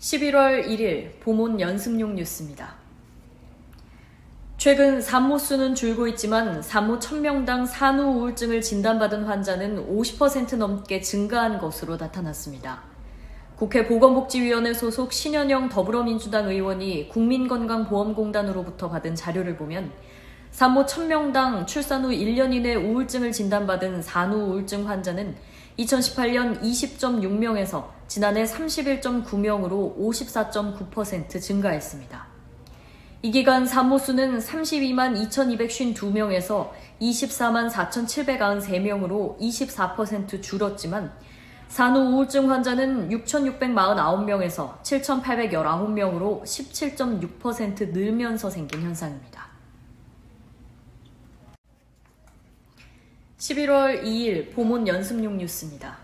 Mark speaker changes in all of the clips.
Speaker 1: 11월 1일 보문 연습용 뉴스입니다. 최근 산모 수는 줄고 있지만 산모 1000명당 산후 우울증을 진단받은 환자는 50% 넘게 증가한 것으로 나타났습니다. 국회 보건복지위원회 소속 신현영 더불어민주당 의원이 국민건강보험공단으로부터 받은 자료를 보면 산모 1000명당 출산 후 1년 이내 우울증을 진단받은 산후 우울증 환자는 2018년 20.6명에서 지난해 31.9명으로 54.9% 증가했습니다. 이 기간 산모수는 32만 2,252명에서 24만 4,793명으로 24% 줄었지만 산후 우울증 환자는 6,649명에서 7,819명으로 17.6% 늘면서 생긴 현상입니다. 11월 2일 보문 연습용 뉴스입니다.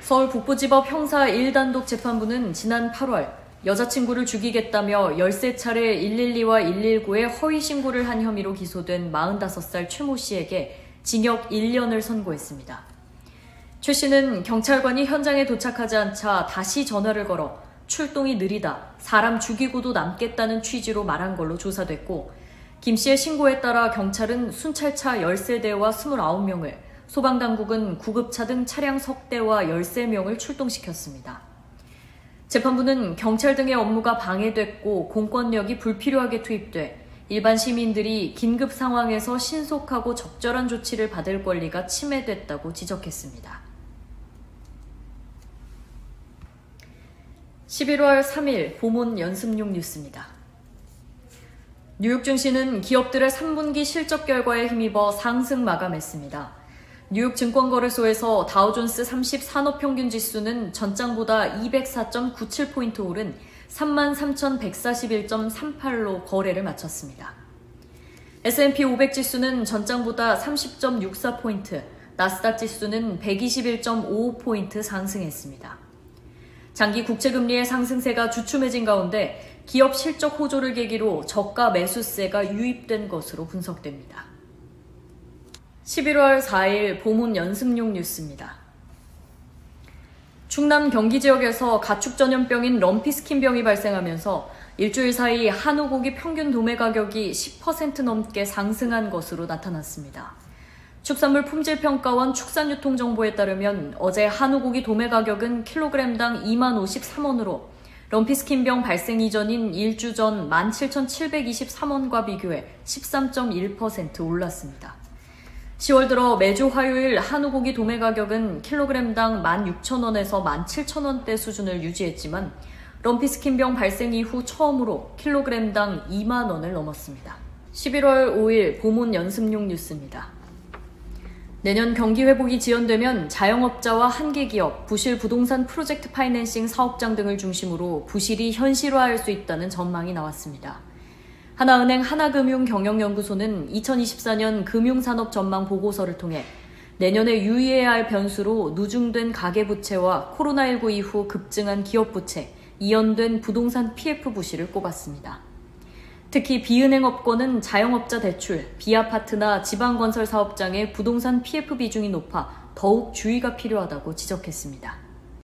Speaker 1: 서울 북부지법 형사 1단독 재판부는 지난 8월 여자친구를 죽이겠다며 13차례 112와 119에 허위 신고를 한 혐의로 기소된 45살 최모 씨에게 징역 1년을 선고했습니다. 최 씨는 경찰관이 현장에 도착하지 않자 다시 전화를 걸어 출동이 느리다, 사람 죽이고도 남겠다는 취지로 말한 걸로 조사됐고 김 씨의 신고에 따라 경찰은 순찰차 13대와 29명을, 소방당국은 구급차 등 차량 석대와 13명을 출동시켰습니다. 재판부는 경찰 등의 업무가 방해됐고 공권력이 불필요하게 투입돼 일반 시민들이 긴급 상황에서 신속하고 적절한 조치를 받을 권리가 침해됐다고 지적했습니다. 11월 3일 보문 연습용 뉴스입니다. 뉴욕 증시는 기업들의 3분기 실적 결과에 힘입어 상승 마감했습니다. 뉴욕 증권거래소에서 다우존스 30 산업평균 지수는 전장보다 204.97포인트 오른 33,141.38로 거래를 마쳤습니다. S&P 500 지수는 전장보다 30.64포인트, 나스닥 지수는 121.55포인트 상승했습니다. 장기 국채금리의 상승세가 주춤해진 가운데 기업 실적 호조를 계기로 저가 매수세가 유입된 것으로 분석됩니다. 11월 4일 보문 연습용 뉴스입니다. 충남 경기 지역에서 가축 전염병인 럼피스킨병이 발생하면서 일주일 사이 한우 고기 평균 도매 가격이 10% 넘게 상승한 것으로 나타났습니다. 축산물 품질평가원 축산유통정보에 따르면 어제 한우 고기 도매 가격은 킬로그램당 2만 53원으로 럼피스킨병 발생 이전인 일주 전 17,723원과 비교해 13.1% 올랐습니다. 10월 들어 매주 화요일 한우고기 도매 가격은 킬로그램당 16,000원에서 17,000원대 수준을 유지했지만 럼피스킨병 발생 이후 처음으로 킬로그램당 2만 원을 넘었습니다. 11월 5일 보문 연습용 뉴스입니다. 내년 경기 회복이 지연되면 자영업자와 한계기업, 부실 부동산 프로젝트 파이낸싱 사업장 등을 중심으로 부실이 현실화할 수 있다는 전망이 나왔습니다. 하나은행 하나금융경영연구소는 2024년 금융산업 전망 보고서를 통해 내년에 유의해야 할 변수로 누중된 가계부채와 코로나19 이후 급증한 기업부채, 이연된 부동산 PF 부실을 꼽았습니다. 특히 비은행업권은 자영업자 대출, 비아파트나 지방건설 사업장의 부동산 PF 비중이 높아 더욱 주의가 필요하다고 지적했습니다.